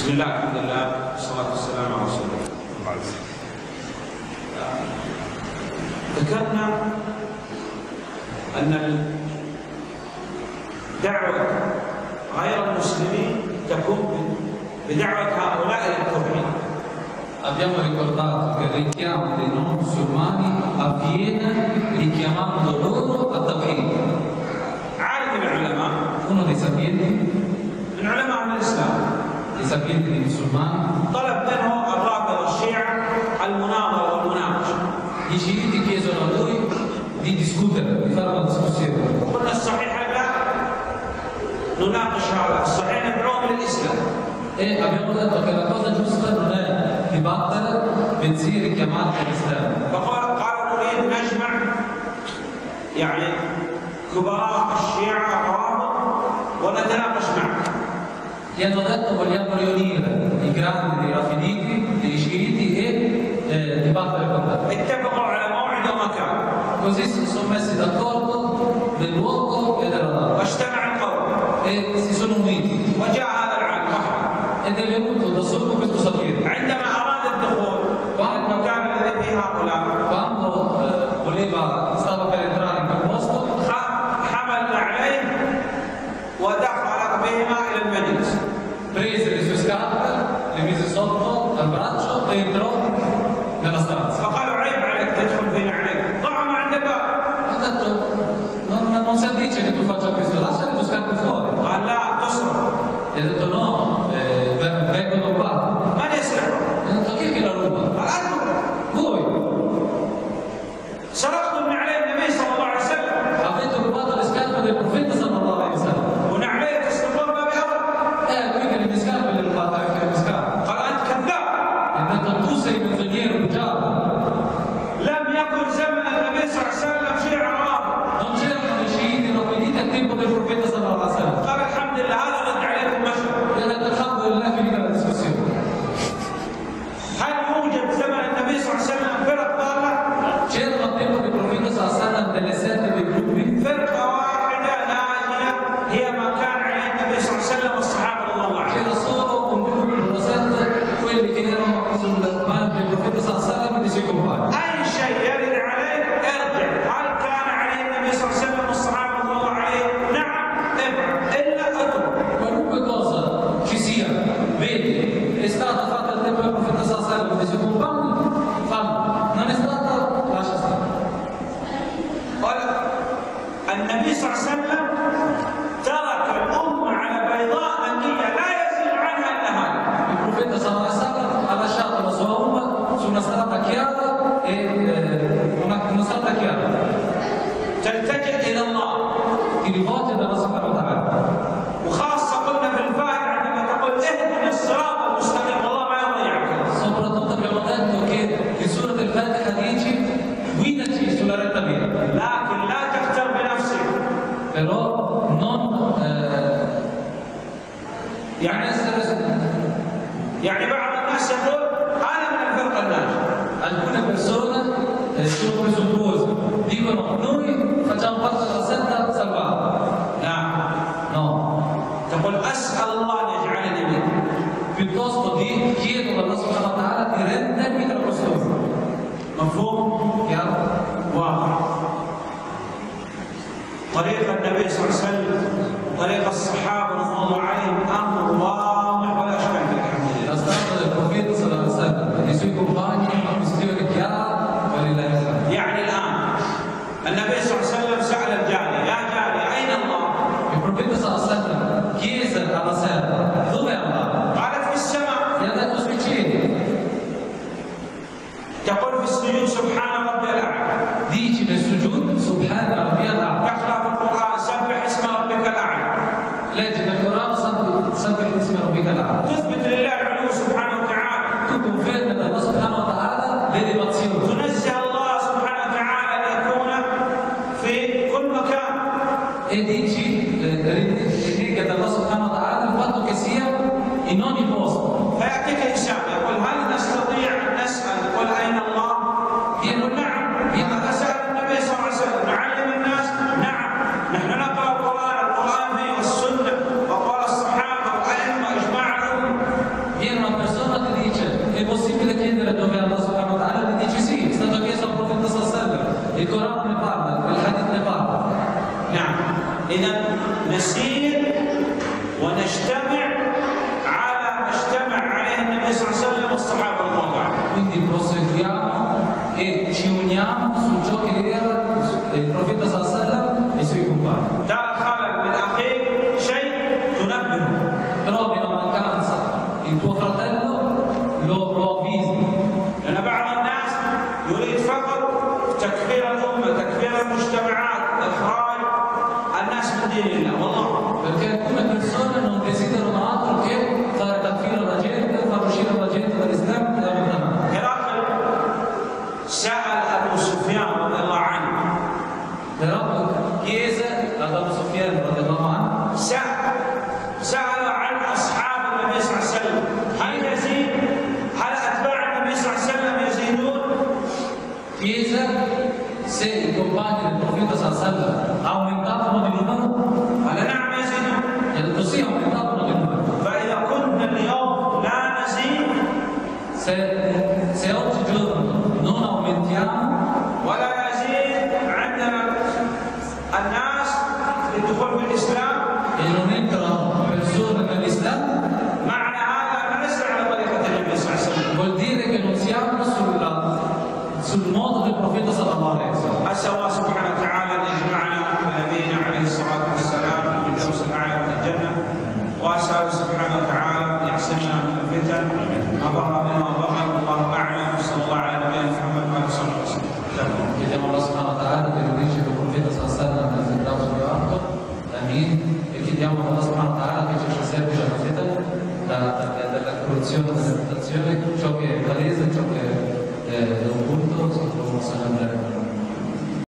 بسم الله الحمد لله والصلاة والسلام على رسول الله. ذكرنا أن دعوة غير المسلمين تكون بدعوة هؤلاء الكفرين Abbiamo ricordato che il richiamo dei non musulmani avviene richiamando loro a Tawhid. uno dei sapienti من علماء الإسلام. disciplines des musulmans طلب منه الرافض والشيعة المناظرة والمناقشة يجي دي chiedono a lui di discutere, di fare una discussione. قلنا الصحيح لا نناقش هذا الصحيح بعمر الإسلام e abbiamo detto che la cosa giusta non è dibattere, bensì richiamare all'Islam. فقال قال نريد نجمع يعني كبراء الشيعة الرافض ونتناقش معك. Gli hanno detto vogliamo riunire i grandi dei Rafiditi, dei Sciiti e eh, di Baffa e Baghdad. Così dentro de las tablas. النبي صلى الله عليه وسلم نعم. نعم تقول أسأل الله أن يجعلني دي الله سبحانه وتعالى من مفهوم؟ واضح. طريق النبي صلى الله عليه وسلم طريق الصحابة. لازم القرآن تسبح اسم ربك الأعلى تثبت لله العلو سبحانه وتعالى. تكون فاهم أن الله سبحانه وتعالى الذي ما تصيره تنزه الله سبحانه وتعالى أن يكون في كل مكان. إيه هذه شيء إيه الله سبحانه وتعالى فضل كثير إنهم يبوظ فيعطيك إشارة يقول هل نستطيع الجرى نقابة والحديث نقابة نعم. إذا نسير ونجتمع على ما اجتمع عليه النبي صلى الله عليه وسلم والصحابة رضوان الله Quindi proseguiamo e ci uniamo su ciò che era il profeta مجتمعات se, se oggigiorno non aumentiamo ولا نزيد عندنا الناس للدخول في الاسلام e non entrano persone nell'Islam معنى هذا لسنا على طريقة النبي صلى الله عليه وسلم vuol dire che non siamo sulla sul modo della alla società corruzione, della reputazione, ciò che è palese, ciò che è eh, da un punto si può trova sempre.